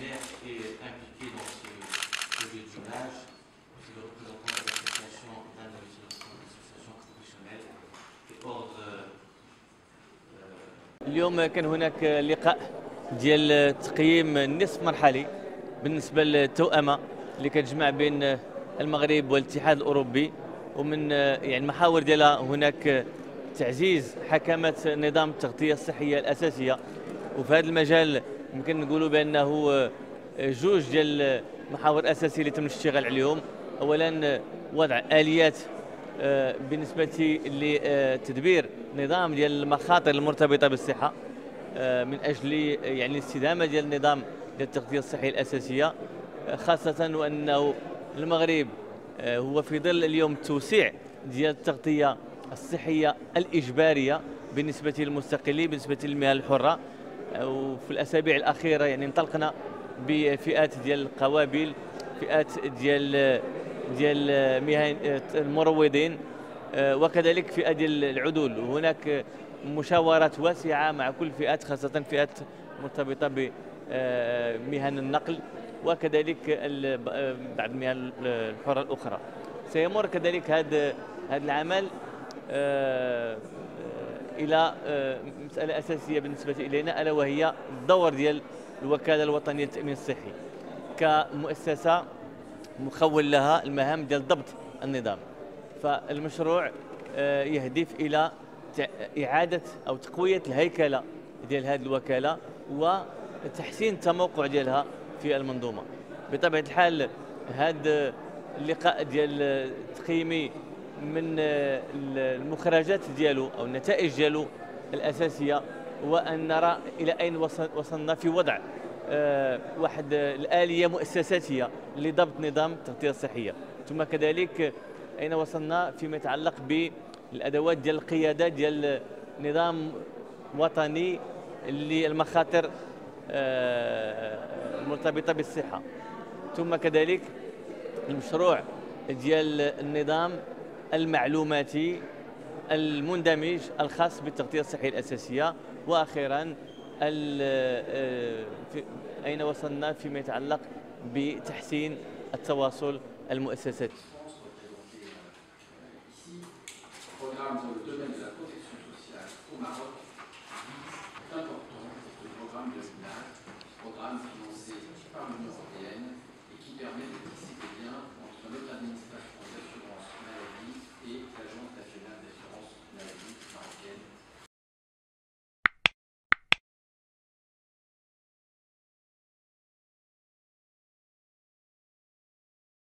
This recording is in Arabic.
impliqué dans ce projet de c'est le représentant de l'association professionnelle et ordre. Euh, اليوم كان هناك لقاء ديال تقييم نصف مرحلي بالنسبة للتوأمة اللي كتجمع بين المغرب والاتحاد الأوروبي ومن يعني المحاور ديالها هناك تعزيز حكمة نظام التغطية الصحية الأساسية وفي هذا المجال يمكن نقولوا بأنه جوج ديال المحاور اساسيه اللي تم الاشتغال عليهم. اولا وضع آليات آه، بالنسبة لتدبير نظام ديال المخاطر المرتبطة بالصحة آه، من أجل يعني الاستدامة ديال النظام ديال التغذيه الصحية الأساسية. آه، خاصة وأنه المغرب هو في ظل اليوم التوسيع ديال التغطية الصحية الإجبارية بالنسبة للمستقلين بالنسبة للمهن الحرة. وفي الأسابيع الأخيرة يعني انطلقنا بفئات ديال القوابل فئات ديال ديال مهن المروضين آه، وكذلك فئة ديال العدول. وهناك مشاورات واسعة مع كل فئات خاصة فئات مرتبطة بمهن آه، النقل وكذلك آه، بعض المهن الحرة الأخرى. سيمر كذلك هذا هذا العمل إلى مسألة أساسية بالنسبة إلينا ألا وهي الدور ديال الوكالة الوطنية للتأمين الصحي كمؤسسة مخول لها المهام ديال ضبط النظام. فالمشروع آه، يهدف إلى إعادة أو تقوية الهيكلة ديال هذه الوكالة وتحسين التموقع ديالها في المنظومة. بطبيعة الحال هذا اللقاء ديال التقييمي من آه، المخرجات ديالو أو النتائج ديالو الأساسية هو أن نرى إلى أين وصلنا في وضع آه، واحد الآلية مؤسساتية لضبط نظام التغطيه الصحيه ثم كذلك أين وصلنا فيما يتعلق بالأدوات ديال القيادة ديال نظام وطني للمخاطر آه، المرتبطة بالصحة. ثم كذلك المشروع ديال النظام المعلوماتي المندمج الخاص بالتغطية الصحية الأساسية. وأخيرا آه، أين وصلنا فيما يتعلق بتحسين التواصل المؤسساتي؟